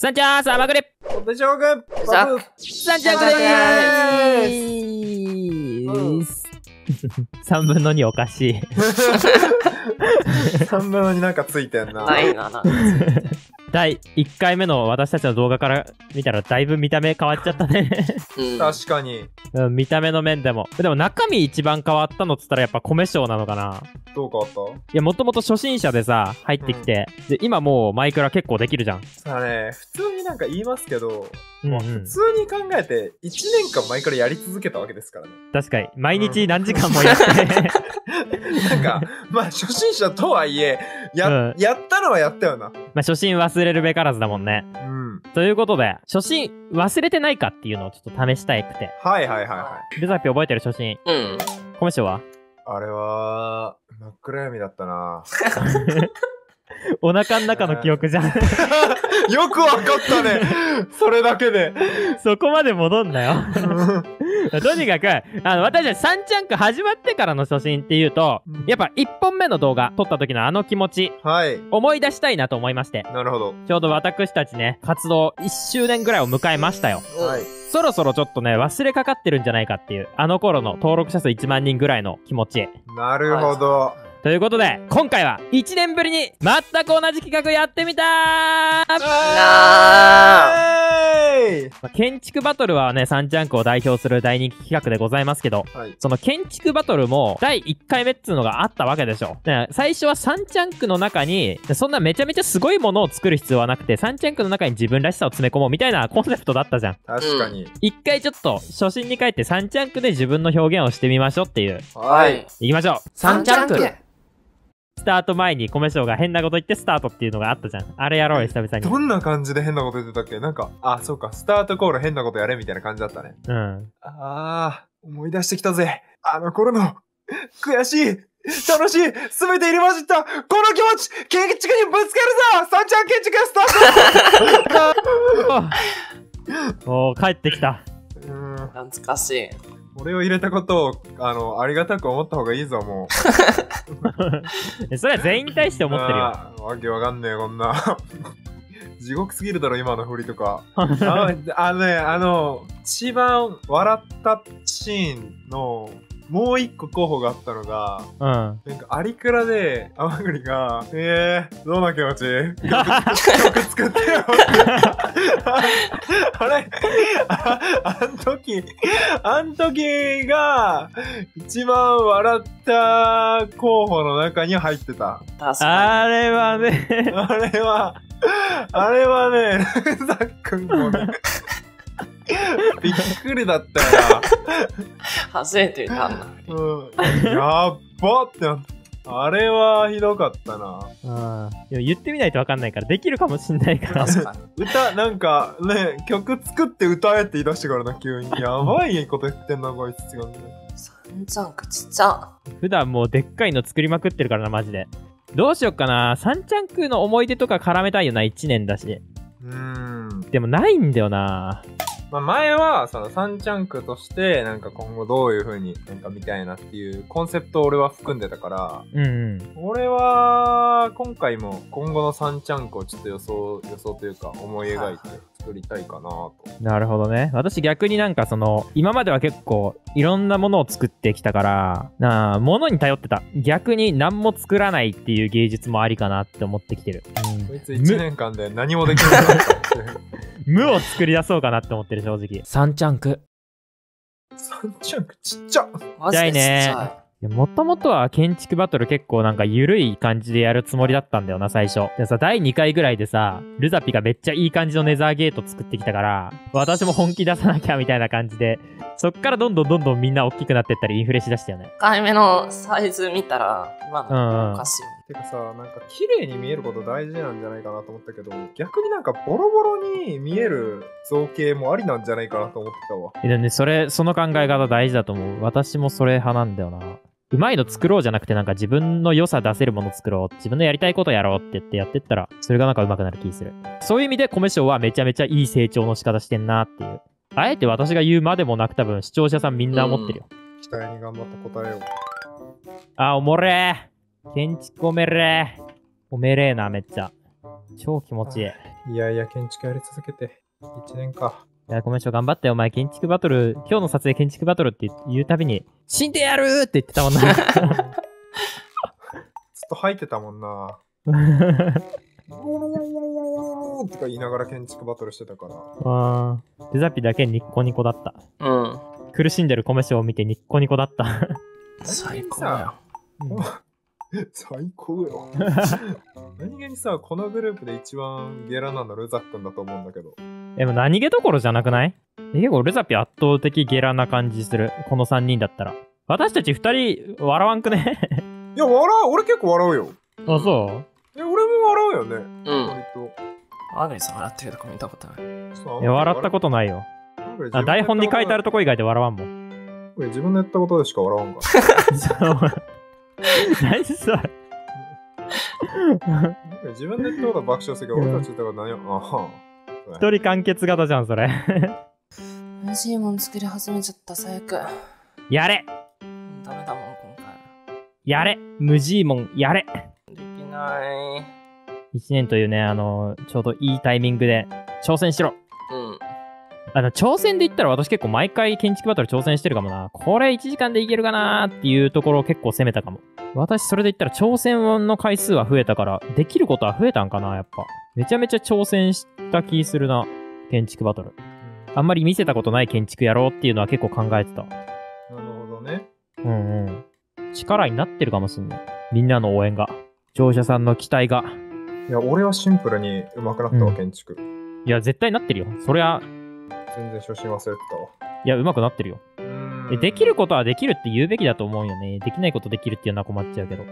さんちゃんさまぐれお手将軍さバブさんちゃんくでーす3分の2おかしい。3分の2なんかついてんな。ないなな。第1回目の私たちの動画から見たらだいぶ見た目変わっちゃったね。うん。確かに。うん見た目の面でも。でも中身一番変わったのっつったらやっぱ米賞なのかな。どう変わっいやもともと初心者でさ入ってきて、で今もうマイクラ結構できるじゃん、たさあね、普通になんか言いますけど、うんう、もうん普通に考えて1年間前からやり続けたわけですからね。確かに。毎日何時間もやって。なんか、まあ初心者とはいえ、や、うん。やったのはやったよな。まあ初心忘れるべからずだもんねうん。ということで初心忘れてないかっていうのをちょっと試したいくてはいはいはいはルザピ覚えてる初心うん。米賞は？いあれは、真っ暗闇だったな。お腹の中の記憶じゃん よくわかったね。それだけで。そこまで戻んなよとにかくあの私たちサンチャンク始まってからの初心っていうとうんやっぱ1本目の動画撮った時のあの気持ちはい。思い出したいなと思いましてなるほど。ちょうど私たちね活動1周年ぐらいを迎えましたよはい。そろそろちょっとね忘れかかってるんじゃないかっていうあの頃の登録者数1万人ぐらいの気持ちなるほど。ということで今回は1年ぶりに全く同じ企画やってみたーまあ建築バトルはねサンチャンクを代表する大人気企画でございますけどはい。その建築バトルも第1回目っつうのがあったわけでしょ。ね最初はサンチャンクの中に、そんなめちゃめちゃすごいものを作る必要はなくて、サンチャンクの中に自分らしさを詰め込もうみたいなコンセプトだったじゃん。確かに。一回ちょっと初心に帰ってサンチャンクで自分の表現をしてみましょうっていう。はい。。いきましょう。サンチャンク。スタート前に米賞が変なこと言ってスタートっていうのがあったじゃん。あれやろうよ、久々に。どんな感じで変なこと言ってたっけ？なんか、あ、そうか、スタートコール変なことやれみたいな感じだったね。うん。あー、思い出してきたぜ。あの頃の、悔しい、楽しい、すべて入り混じった、この気持ち、建築にぶつけるぞサンちゃん建築スタート おー、帰ってきた。うーん、懐かしい。俺を入れたことを、あの、ありがたく思った方がいいぞ、もう。それは全員に対して思ってるよ。あーわけわかんねえ、こんな。地獄すぎるだろ、今の振りとか。あ あのね、あの、一番笑ったシーンの、もう一個候補があったのが、うん。なんか、アリクラで、甘栗が、えー、どんな気持ち？曲曲作ってよ。あれ？あ、あん時、あん時が、一番笑った候補の中に入ってた。確かあれはね、あれは、あれはね、ザックンもね、びっくりだったよに。初めて見たんだ。な。うん。やっばってなった。あれはひどかったな。うん。でも言ってみないとわかんないから、できるかもしんないから。確かに。歌、なんかね、曲作って歌えって言い出してからな、急に。やばいこと言ってんな、こいつ。違うんだねサンチャンクちっちゃ。普段もうでっかいの作りまくってるからな、マジで。どうしよっかな。サンチャンクの思い出とか絡めたいよな、1年だし。うーん。でもないんだよな。まあ、前は、その、サンチャンクとして、なんか今後どういう風になんか見たいなっていうコンセプトを俺は含んでたから、うんうん。俺は、今回も今後のサンチャンクをちょっと予想、予想というか思い描いて作りたいかなと。なるほどね。私逆になんかその、今までは結構いろんなものを作ってきたから、なあ、物に頼ってた。逆に何も作らないっていう芸術もありかなって思ってきてる。こいつ1年間で何もできなかった。無を作り出そうかなって思ってる、正直。サンチャンク。サンチャンクちっちゃマジでちっちねゃもともとは建築バトル結構なんか緩い感じでやるつもりだったんだよな、最初。でさ、第2回ぐらいでさ、ルザピがめっちゃいい感じのネザーゲート作ってきたから、私も本気出さなきゃみたいな感じで、そっからどんどんどんどんみんな大きくなってったりインフレしだしたよね。い。1回目のサイズ見たら、今うんうんのおかしいよ。てかさ、なんか綺麗に見えること大事なんじゃないかなと思ったけど、逆になんかボロボロに見える造形もありなんじゃないかなと思ってたわ。でね、それ、その考え方大事だと思う。私もそれ派なんだよな。うまいの作ろうじゃなくてなんか自分の良さ出せるもの作ろう。自分のやりたいことやろうって言ってやってったら、それがなんか上手くなる気する。そういう意味で米賞はめちゃめちゃいい成長の仕方してんなっていう。あえて私が言うまでもなく多分視聴者さんみんな思ってるよ。期待に頑張った答えを。あ、おもれー。建築おめれー。おめれーな、めっちゃ。超気持ちいい。いやいや、建築やり続けて、1年か。いや、ごめんしょ、頑張って、お前、建築バトル、今日の撮影建築バトルって言うたびに、死んでやるーって言ってたもんな。ずっと吐いてたもんな。ゴロゴロゴロゴロとか言いながら建築バトルしてたから。あールザピだけニッコニコだった。うん。苦しんでる米賞を見てニッコニコだった。最高だよ。最高よ。何気にさ、このグループで一番ゲラなのルザックンだと思うんだけど。でも何気どころじゃなくない？え結構ルザピ圧倒的ゲラな感じする。この3人だったら。私たち2人笑わんくね？いや、笑う、俺結構笑うよ。あ、そう？え、俺も笑うよね。うん。割と。アグリさん笑ってるとこ見たことある。そういや、笑ったことないよ。あ台本に書いてあるとこ以外で笑わんもん。これ自分のやったことでしか笑わんか そう。何それ？ら。自分でやったことは爆笑するけど、俺たち言ったこと何よ。あは一人完結型じゃん、それ。美味しいもん作り始めちゃった、最悪。やれダメだもん、今回。やれ無ジーモン、やれできない。1年というね、あの、ちょうどいいタイミングで挑戦しろうん。あの、挑戦で言ったら私結構毎回建築バトル挑戦してるかもな。これ1時間でいけるかなーっていうところを結構攻めたかも。私それで言ったら挑戦の回数は増えたから、できることは増えたんかな、やっぱ。めちゃめちゃ挑戦した気するな。建築バトル。あんまり見せたことない建築やろうっていうのは結構考えてた。なるほどね。うんうん。力になってるかもしんない。みんなの応援が。乗車さんの期待が。いや、俺はシンプルに上手くなったわ、うん建築。いや、絶対なってるよ。そりゃ、全然初心忘れてたわ。いや、上手くなってるよ。えできることはできるって言うべきだと思うよね。できないことできるっていうのは困っちゃうけど。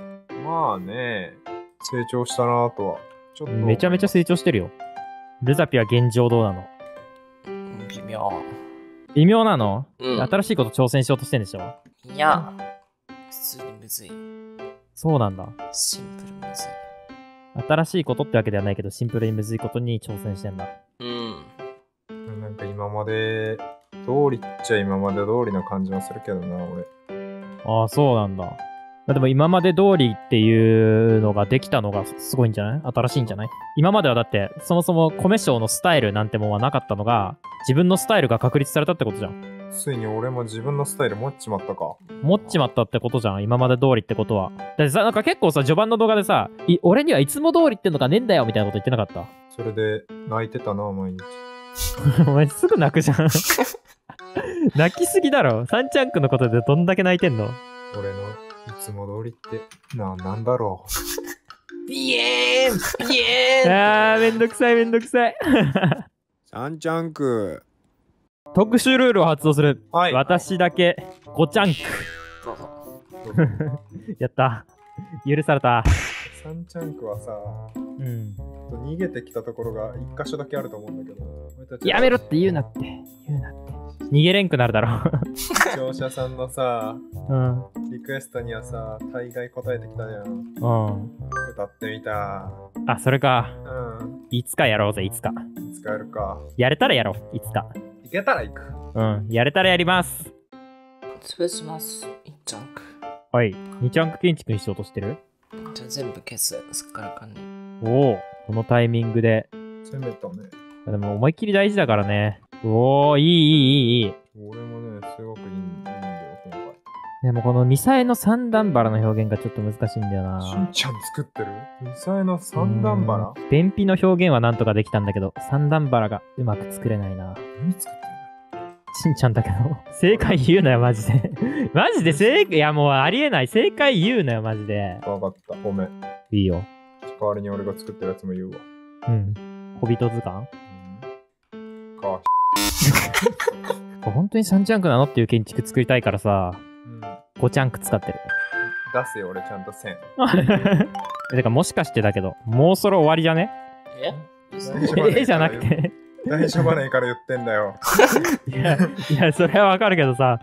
まあね、成長したなとは。ちょっと。めちゃめちゃ成長してるよ。ルザピは現状どうなの？微妙。微妙なの、うん新しいこと挑戦しようとしてんでしょ？いや、普通にむずい。そうなんだ。シンプルむずい。新しいことってわけではないけど、シンプルにむずいことに挑戦してんだ。今まで通りっちゃ今まで通りな感じもするけどな、俺。ああ、そうなんだ。まあでも今まで通りっていうのができたのがすごいんじゃない？新しいんじゃない？今まではだって、そもそも米賞のスタイルなんてもんはなかったのが、自分のスタイルが確立されたってことじゃん。ついに俺も自分のスタイル持っちまったか。持っちまったってことじゃん。今まで通りってことは。だってさ、なんか結構さ、序盤の動画でさ、い俺にはいつも通りってのがねえんだよみたいなこと言ってなかった？それで泣いてたな、毎日。お前すぐ泣くじゃん。泣きすぎだろ。サンチャンクのことでどんだけ泣いてんの？俺のいつも通りって、な、なんだろビエーンビエーン あー、めんどくさいめんどくさい。う。サンチャンク。特殊ルールを発動する。はい。私だけ、ごチャンク。どうぞ。やった。許された。サンチャンクはさ、うん。逃げてきたところが一箇所だけあると思うんだけど。やめろって言うなって。言うなって。逃げれんくなるだろ。視聴者さんのさ、うん。リクエストにはさ、大概答えてきたじゃん。うん。歌ってみた。あ、それか。うん。いつかやろうぜ、いつか。使えるか。やれたらやろう、いつか。いけたら行く。うん。やれたらやります。潰します。いっちゃんく。はい。2チャンク建築にしようとしてる？じゃあ全部消す。すっからかんに。おお。このタイミングで。攻めたね。でも思いっきり大事だからね。おおいいいいいいいい。俺もね、すごくいいんだよ、今回。でもこのミサエの三段バラの表現がちょっと難しいんだよな。しんちゃん作ってる？ミサエの三段バラ？うん便秘の表現はなんとかできたんだけど、三段バラがうまく作れないな。何作ってしんちゃんだけど。正解言うなよ、マジで。マジで正解、いやもうありえない。正解言うなよ、マジで。わかった。ごめん。いいよ。代わりに俺が作ってるやつも言うわ。うん。小人図鑑？うん。か。本当に3チャンクなのっていう建築作りたいからさ、うん。5チャンク使ってる。出せよ、俺ちゃんと線。えてかもしかしてだけど、もうそろ終わりじゃね？え？大丈夫えじゃなくて。大丈夫ねえから言ってんだよ。いや、いや、それはわかるけどさ、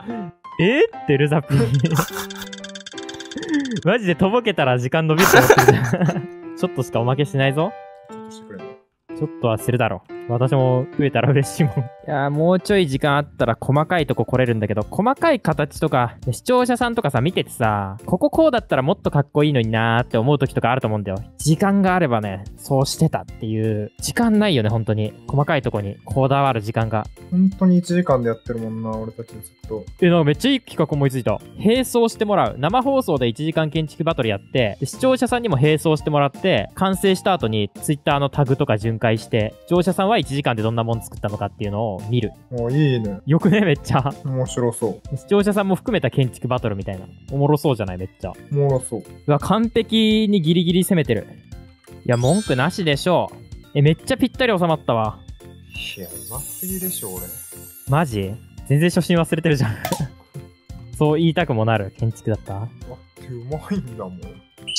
え？ってルザピー。マジでとぼけたら時間伸びると思ってるじゃん。ちょっとしかおまけしないぞ。ちょっとしてくれんの？ちょっとはするだろう。私も増えたら嬉しいもん。いやーもうちょい時間あったら細かいとこ来れるんだけど、細かい形とか、視聴者さんとかさ、見ててさ、こここうだったらもっとかっこいいのになーって思う時とかあると思うんだよ。時間があればね、そうしてたっていう、時間ないよね、本当に。細かいとこにこだわる時間が。本当に1時間でやってるもんな、俺たちずっと。え、なんかめっちゃいい企画思いついた。並走してもらう。生放送で1時間建築バトルやって、で視聴者さんにも並走してもらって、完成した後に Twitter のタグとか巡回して、視聴者さんは1時間でどんなもん作ったのかっていうのを見る。もういいね。よくね、めっちゃ。面白そう。視聴者さんも含めた建築バトルみたいな。おもろそうじゃないめっちゃ。おもろそう。うわ、完璧にギリギリ攻めてる。いや、文句なしでしょう。え、めっちゃぴったり収まったわ。いや、うますぎでしょ、俺。マジ？全然初心忘れてるじゃん。そう言いたくもなる建築だった？だってうまいんだもん。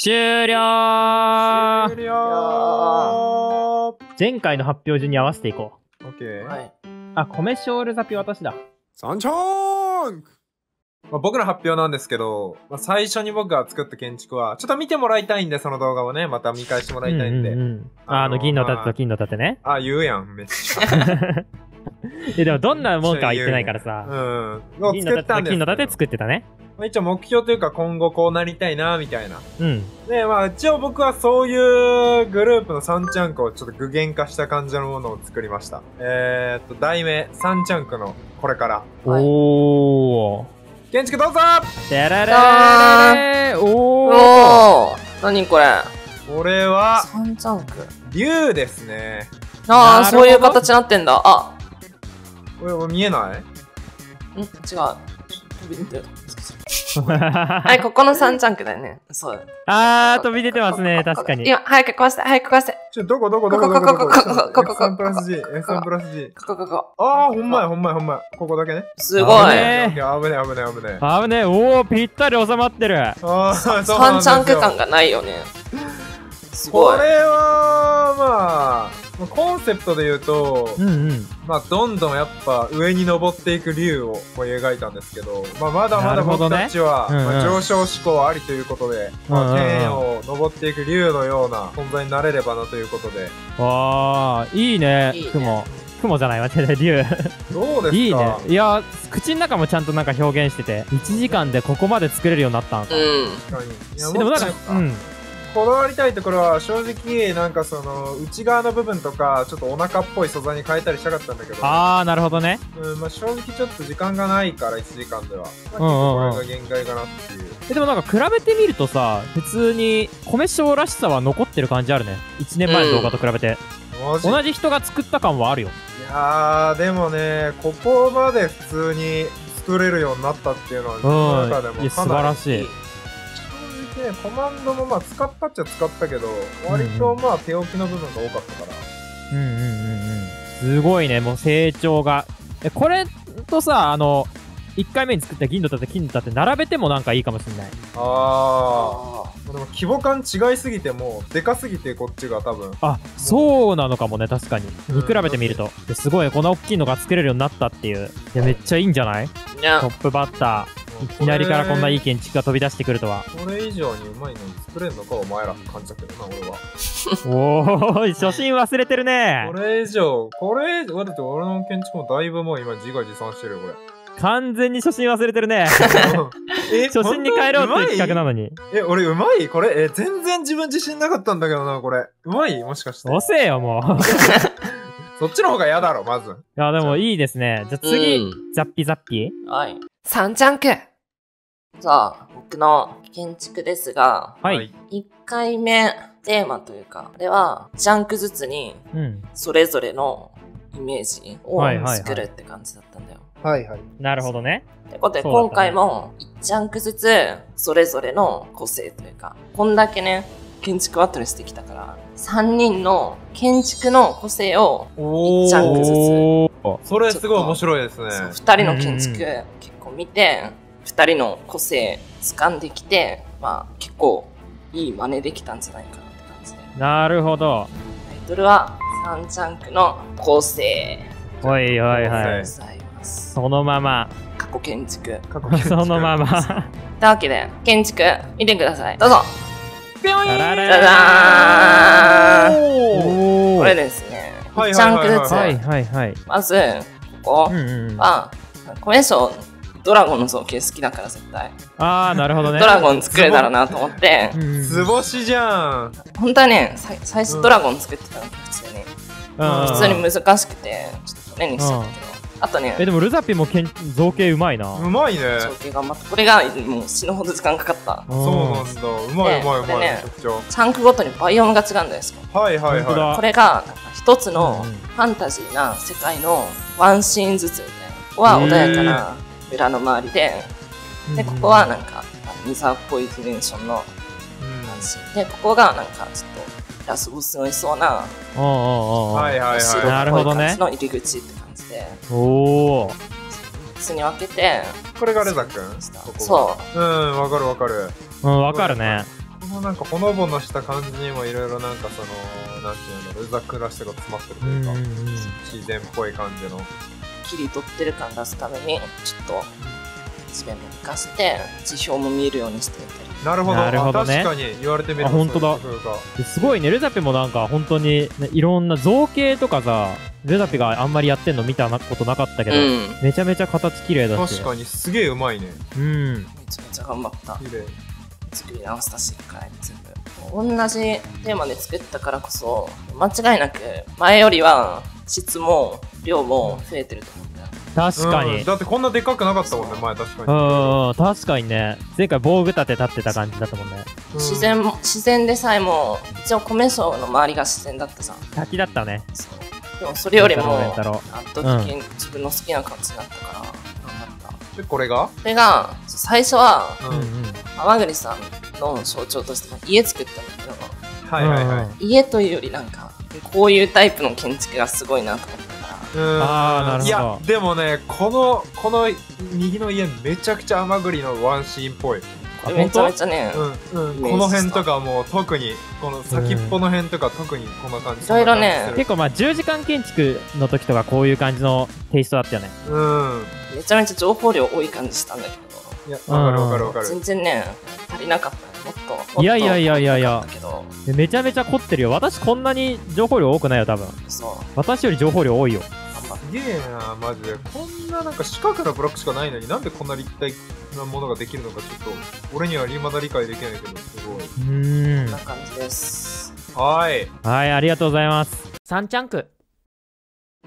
終了終了前回の発表順に合わせていこう。オッケー。はい。あ、米ショールザピ私だ。サンチャーンクまあ、僕の発表なんですけど、まあ、最初に僕が作った建築は、ちょっと見てもらいたいんで、その動画をね、また見返してもらいたいんで。うんうんうんああの、あの銀の盾と金の盾ね。あ、言うやん、めっちゃ。え、でもどんなもんかは言ってないからうさ。ん。を銀の作ったんです金の盾作ってたね。まあ一応目標というか今後こうなりたいな、みたいな。うん。で、まあ一応僕はそういうグループの3チャンクをちょっと具現化した感じのものを作りました。えー、っと、題名3チャンクのこれから。はいおー。建築どうぞてららららおー。おー何これ？あこれは、サンチャンク。竜ですね。ああ、そういう形になってんだ。あ、これ見えない？ん違う。飛び出てる。はい、ここのサンチャンクだよね。そう。あー、飛び出てますね、確かに。今、早く壊して、早く壊して。ちょ、どこどこどこどこどこここここここここ F3 プラス G、F3 プラス G。ここ、ここ。あー、ほんまやほんまやほんまや。ここだけね。すごい。危ねいや危ねえ危ねえ危ねえ。あぶね、おー、ぴったり収まってる。あー、そうなんですよサンチャンク感がないよね。すごい。これは、まあ、まあコンセプトで言うと、うんうん。まあ、どんどんやっぱ上に登っていく竜を描いたんですけど、まあ、まだまだ僕たちは、うんうんまあ、上昇志向ありということで、まあ、うんうんうん剣を登っていく竜のような存在になれればなということで、わー、いいねいいね、雲。雲じゃないわ、違う違う竜。どうですか？いいね。いや、口の中もちゃんとなんか表現してて、1時間でここまで作れるようになったんか。うん。確かに。いやでもなんかうん。こだわりたいところは正直なんかその内側の部分とかちょっとお腹っぽい素材に変えたりしたかったんだけどあー、なるほどね。うんまあ、正直ちょっと時間がないから1時間では、まあ、結うんうんうん構これが限界かなっていう、えでもなんか比べてみるとさ、普通に米賞らしさは残ってる感じあるね。1年前の動画と比べて。マジ同じ人が作った感はあるよ。いやーでもねここまで普通に作れるようになったっていうのは自分の中でうん。いや、素もかなり晴らしい。正直ねコマンドもまあ使ったっちゃ使ったけど割とまあ手置きの部分が多かったから、うんうんうんうん。すごいね、もう成長が。え、これとさ、あの、1回目に作った銀の盾、金の盾、並べてもなんかいいかもしんない。ああでも規模感違いすぎてもうでかすぎてこっちが多分あ、そうなのかもね、確かに。うん見比べてみると。ですごい、こんな大きいのが作れるようになったっていう。いや、めっちゃいいんじゃない？ト、ップバッター。いきなりからこんないい建築が飛び出してくるとは。これ以上にうまいのに作れんのかお前らって感じだけどな俺はおーい、初心忘れてるねこ。れ以上これ以上だって俺の建築もだいぶもう今自画自賛してるよこれ完全に初心忘れてるね。え初心に帰ろうっていう企画なののに。え俺うまい？これ？え全然自分自信なかったんだけどなこれうまい？もしかして遅えよ、もう。い そっちの方が嫌だろまずや、でもいいですね。じゃあ次、うんザッピザッピはい。サンチャンクじゃあ、僕の建築ですが、はい。1回目テーマというか、これは、ジャンクずつに、うん。それぞれのイメージを作るって感じだったんだよ。はいはいなるほどね。ってことで、ね今回も1ジャンクずつ、それぞれの個性というか、こんだけね、建築バトルしてきたから、3人の建築の個性を、おジャンクずつそれすごい面白いですねそう2人の建築うんうん結構見て、2人の個性掴んできて、まあ結構いい真似できたんじゃないかなって感じで。なるほど。タイトルは、サンチャンクの個性おいおいではい。そのまま。過去建築。過去建築そのまま。というわけで、建築見てください。どうぞぴょんタララじゃじゃーこれですね。はい1チャンクずつ。はいはいはいはい。まず、ここうんうんうん。は、コメンション、ドラゴンの造形好きだから絶対。あー、なるほどね。ドラゴン作れたらなと思って。図星じゃん。本当はね、さい最初ドラゴン作ってたの、普通に。うん普通に難しくて、ちょっとトレーニングしちゃったけど。あとねえ、、でもルザピもけん造形うまいな。うまいね。造形頑張った。これがもう死ぬほど時間かかった。そうなんだ。うまいうまいうまい。チャンクごとにバイオムが違うんですよ。はいはいはこれがなんか一つのファンタジーな世界のワンシーンずつみたいな。は穏やかな村の周りで、で、ここはなんか、ミザっぽいディメンションのい。ワンシーンで、ここがなんかちょっとラスボスのいそうな、おうおうおはいはいはいるほどね感じの入り口って感じで、おお。3つに分けて、これがレザ君？ここそう。うん、わかるわかる。うん、わかるね。このなんかほのぼのした感じにもいろいろなんかその、なんていうんだろう、レザ君らしさが詰まってるとうんいうか、うんうん。自然っぽい感じの。切り取ってる感出すために、ちょっと地面も浮かせて、地表も見えるようにしてみたり。なるほど。なるほどねあ確かに言われてみるあ本当だすごいね、ルザピもなんか本当に、ね、いろんな造形とかさ、ルザピがあんまりやってんの見たことなかったけど、うん。めちゃめちゃ形綺麗だし。確かにすげえうまいね。うん。めちゃめちゃ頑張った。綺麗。作り直したし一回全部同じテーマで作ったからこそ間違いなく前よりは質も量も増えてると思うんだよ確かに。うんだってこんなでかくなかったもんね、前確かに。うんうんうん、確かにね。前回防具立て立ってた感じだったもんね。うん自然も自然でさえも一応米層の周りが自然だったさ滝だったね。でもそれよりも圧倒的に自分の好きな感じだったから頑張ったで、これが？それが最初はうん。うんうん。天栗さんの象徴として家作ったんだけどはいはいはい。うんうん家というよりなんかこういうタイプの建築がすごいなと思ったあーなるほどいや、でもね、この、この右の家めちゃくちゃ甘栗のワンシーンっぽい。あめちゃめちゃね、うん、うん。この辺とかもう特に、この先っぽの辺とか特にこんな感じ。いろいろね結構まあ10時間建築の時とかこういう感じのテイストだったよね。構。うん。めちゃめちゃ情報量多い感じしたんだけいや、わかるわかるわかど、る全。然ね、足りなかったね。もっと、いやいやいやいやいやめちゃめちゃ凝ってるよ。私こんなに情報量多くないよ、多分。ど、そう、私より情報量多いよ。げえな、マジで。こんななんか四角なブロックしかないのになんでこんな立体なものができるのかちょっと、俺にはまだ理解できないけど、すごい。うーんた。こんな。感じです。はい。はい、ありがとうございます。3チャンク。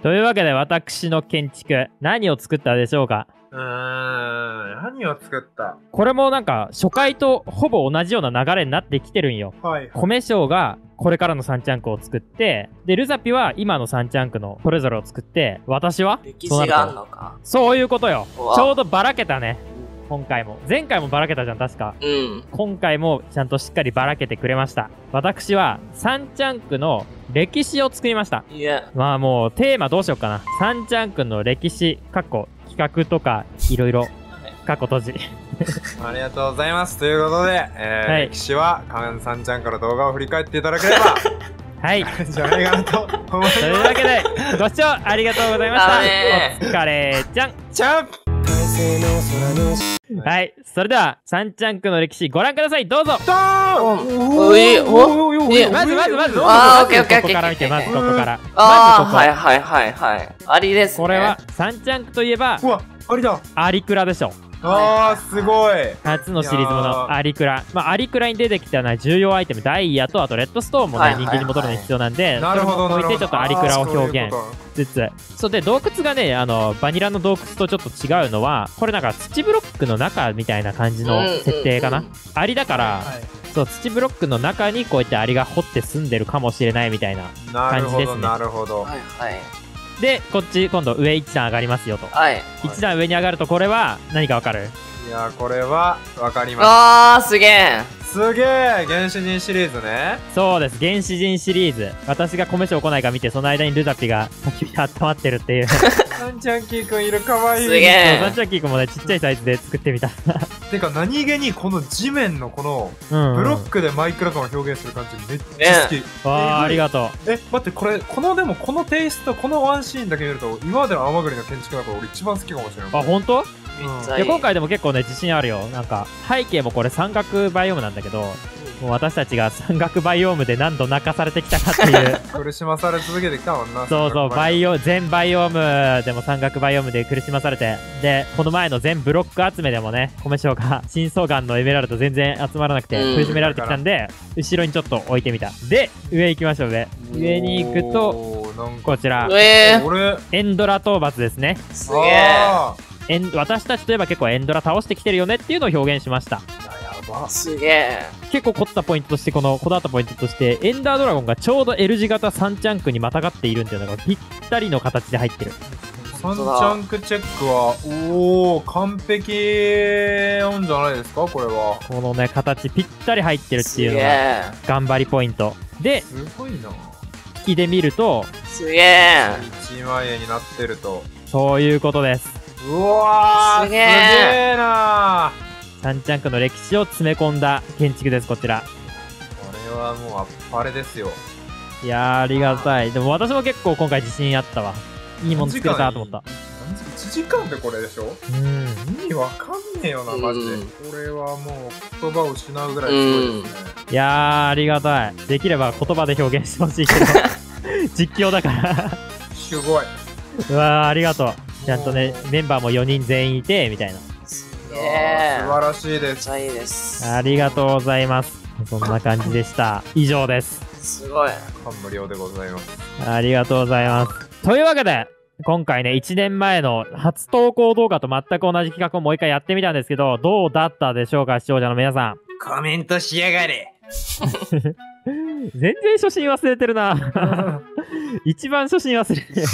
というわけで私の建築、何を作ったでしょうか？うーん、何を作った？これもなんか初回とほぼ同じような流れになってきてるんよ。はい。米賞がこれからの3チャンクを作って、で、ルザピは今の3チャンクのそれぞれを作って、私は？歴史があるとのか。そういうことよ。ちょうどばらけたね。今回も。前回もばらけたじゃん、確か。うん。今回もちゃんとしっかりばらけてくれました。私は3チャンクの歴史を作りました。いえ、まあもうテーマどうしようかな。3チャンクの歴史、過去、企画とかいろいろ、過去閉じ。ありがとうございます。ということで、えーはい歴史は、カンさんちゃんから動画を振り返っていただければ、はい。じゃないかなと思います。というわけで、ご視聴ありがとうございました。お疲れちゃん。ちゃんはい。それでは、3チャンクの歴史ご覧ください。どうぞ。ドーンおいおいまずまずまず、あーオッケーオッケーここから見て、まずここから。ああ、まずここはいはいはいはい。ありですね。これは、3チャンクといえばう、わ、ありだアリクラでしょ。あー、すごい初のシリーズものアリクラ。まあ、アリクラに出てきたのは重要アイテム、ダイヤと、あとレッドストーンもね、人気に戻るのに必要なんで、なるほど、それも置いてちょっとアリクラを表現つつ、そうで、洞窟がね、あの、バニラの洞窟とちょっと違うのは、これなんか土ブロックの中みたいな感じの設定かな。うんうんアリだから、ーそう土ブロックの中にこうやってアリが掘って住んでるかもしれないみたいな。とはいなるほど、感じですねなるほど。はいはい。で、こっち、今度上1段上がりますよと。はい。1段上に上がると、これは何かわかる？いやー、これは、わかりまああ、すげえ。す。すげえ原始人シリーズね。そうです、原始人シリーズ。私が米賞来ないか見て、その間にルザピが焚き火温まってるっていう。サンチャンキーくんいるかわいい。すげえザンチャッキー君もね、ちっちゃいサイズで作ってみた。てか、何気にこの地面のこの、うん、ブロックでマイクラ感を表現する感じめっちゃ好き。わあ、ありがとえ、待って、これ、この、でも、このテイスト、このワンシーンだけ見ると、今までの甘栗の建築だから俺一番好きかもしれない。う。あ、ほんとめっちゃいい。いや今回でも結構ね、自信あるよ。なんか、背景もこれ三角バイオームなんだけど、もう私たちが山岳バイオームで何度泣かされてきたかっていう 苦しまされ続けてきたもんな。そうそう、バイオ。オ、全バイオームでも山岳バイオームで苦しまされて、で、この前の全ブロック集めでもね、米賞が深層岩のエメラルド全然集まらなくてうん苦しめられてきたんで、後ろにちょっと置いてみた。で、上行きましょう、上。上に行くと、こちら、え俺、エンドラ討伐ですね。すげえ。あエン私たちといえば結構エンドラ倒してきてるよねっていうのを表現しました。ーやば。すげえ。結構凝ったポイントとして、このこだわったポイントとして、エンダードラゴンがちょうど L 字型3チャンクにまたがっているっていうのがぴったりの形で入ってる。サンチャンクチェックは、おー、完璧なんじゃないですか、これは。このね、形ぴったり入ってるっていうのがえ。頑張りポイント。で、すごいな。引きで見ると、すげえ。1万円になってると。そういうことです。うわー、すげすげええな3チャンクの歴史を詰め込んだ建築です、こちら。これはもうあっぱれですよ。いやー、ありがたい。でも私も結構今回自信あったわ。いいもの作れたと思った。1時間でこれでしょ？うん。意味わかんねえよな、マジで。うんこれはもう言葉を失うぐらいすごいですね。いやー、ありがたい。できれば言葉で表現してほしいけど、実況だから。すごい。うわー、ありがとう。ちゃんとね、メンバーも4人全員いて、みたいな。素晴らしいめです。っちゃいいです。ありがとうございます。そんな感じでした。以上です。すごい。感無量でございます。ありがとうございます。というわけで、今回ね、1年前の初投稿動画と全く同じ企画をもう一回やってみたんですけど、どうだったでしょうか、視聴者の皆さん。コメントしやがれ。全然初心忘れてるな。一番初心忘れてる。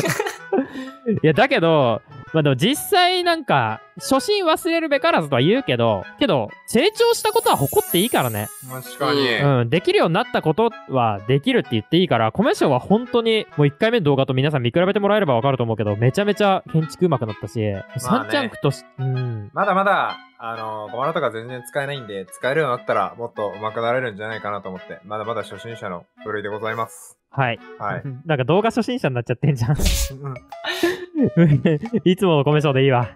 いや、だけど、まあでも実際なんか、初心忘れるべからずとは言うけど、けど、成長したことは誇っていいからね。確かに。うん、できるようになったことはできるって言っていいから、コメションは本当に、もう1回目の動画と皆さん見比べてもらえればわかると思うけど、めちゃめちゃ建築上手くなったし、サンチャンクとし、うん、まだまだ、あの、ゴマラとか全然使えないんで、使えるようになったらもっと上手くなれるんじゃないかなと思って、まだまだ初心者の部類でございます。はい。はい。なんか動画初心者になっちゃってんじゃん。いつものコメションでいいわ。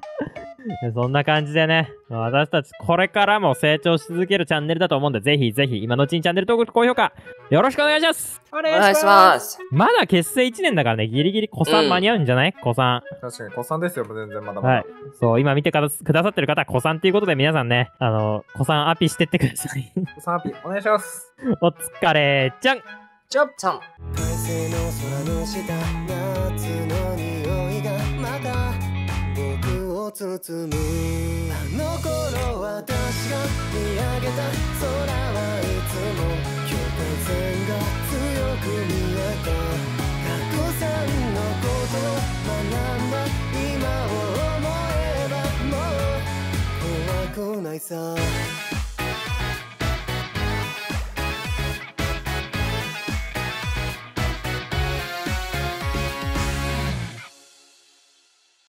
そんな感じでね、私たちこれからも成長し続けるチャンネルだと思うんで、ぜひぜひ今のうちにチャンネル登録、高評価、よろしくお願いしますおお願いします。まだ結成1年だからね、ギリギリ子さん間に合うんじゃない、子さん。確かに、子さんですよ、全然まだまだ。はい。そう、今見てくださってる方は子さんっていうことで皆さんね、あの、子さんアピしてってください。子さんアピ、お願いします。お疲れちゃんチョップちゃん。快晴の空の下夏の匂いがまた僕を包む。あの頃私が見上げた空はいつも境界線が強く見えた。たくさんのことを学んだ今を思えばもう怖くないさ。